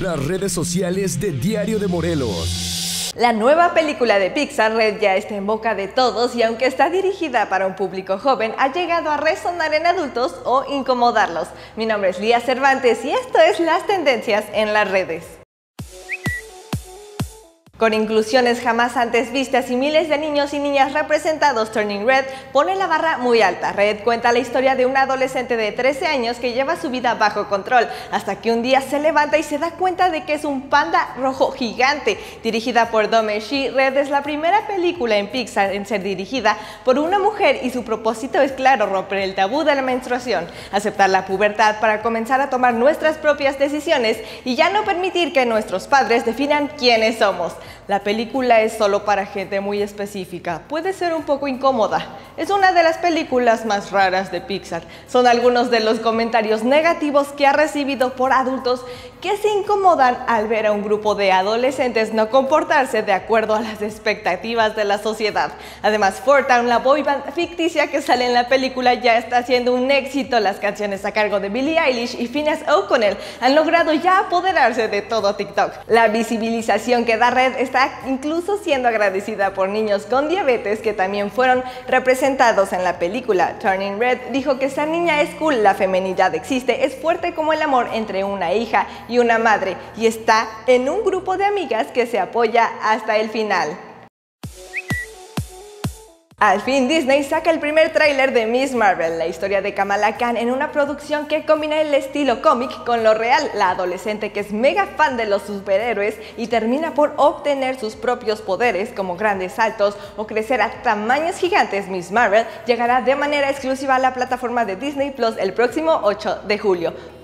Las redes sociales de Diario de Morelos. La nueva película de Pixar Red ya está en boca de todos y aunque está dirigida para un público joven, ha llegado a resonar en adultos o incomodarlos. Mi nombre es Lía Cervantes y esto es Las Tendencias en las redes. Con inclusiones jamás antes vistas y miles de niños y niñas representados, Turning Red pone la barra muy alta. Red cuenta la historia de un adolescente de 13 años que lleva su vida bajo control, hasta que un día se levanta y se da cuenta de que es un panda rojo gigante. Dirigida por Dome Shi, Red es la primera película en Pixar en ser dirigida por una mujer y su propósito es claro, romper el tabú de la menstruación, aceptar la pubertad para comenzar a tomar nuestras propias decisiones y ya no permitir que nuestros padres definan quiénes somos. La película es solo para gente muy específica. Puede ser un poco incómoda. Es una de las películas más raras de Pixar. Son algunos de los comentarios negativos que ha recibido por adultos que se incomodan al ver a un grupo de adolescentes no comportarse de acuerdo a las expectativas de la sociedad. Además, Fortown, la boy band ficticia que sale en la película, ya está haciendo un éxito. Las canciones a cargo de Billie Eilish y Phineas O'Connell han logrado ya apoderarse de todo TikTok. La visibilización que da Red está incluso siendo agradecida por niños con diabetes que también fueron representados en la película. Turning Red dijo que esa niña es cool, la femenidad existe, es fuerte como el amor entre una hija y una madre y está en un grupo de amigas que se apoya hasta el final. Al fin Disney saca el primer tráiler de Miss Marvel, la historia de Kamala Khan en una producción que combina el estilo cómic con lo real, la adolescente que es mega fan de los superhéroes y termina por obtener sus propios poderes como grandes saltos o crecer a tamaños gigantes. Miss Marvel llegará de manera exclusiva a la plataforma de Disney Plus el próximo 8 de julio.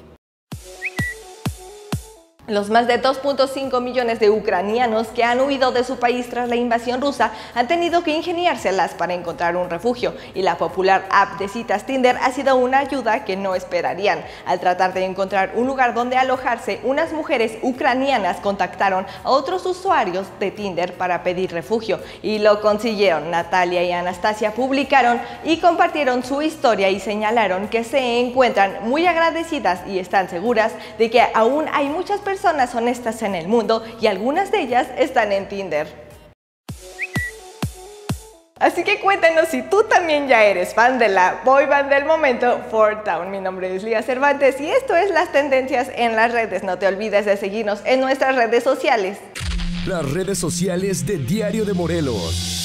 Los más de 2.5 millones de ucranianos que han huido de su país tras la invasión rusa han tenido que ingeniárselas para encontrar un refugio y la popular app de citas Tinder ha sido una ayuda que no esperarían. Al tratar de encontrar un lugar donde alojarse, unas mujeres ucranianas contactaron a otros usuarios de Tinder para pedir refugio y lo consiguieron. Natalia y Anastasia publicaron y compartieron su historia y señalaron que se encuentran muy agradecidas y están seguras de que aún hay muchas personas personas honestas en el mundo y algunas de ellas están en Tinder. Así que cuéntanos si tú también ya eres fan de la boy band del momento, Fort Town. Mi nombre es Lía Cervantes y esto es Las Tendencias en las redes. No te olvides de seguirnos en nuestras redes sociales. Las redes sociales de Diario de Morelos.